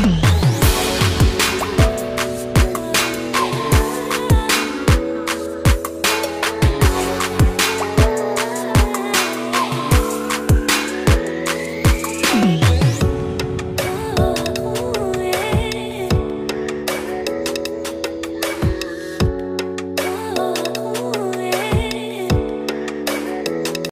Bye.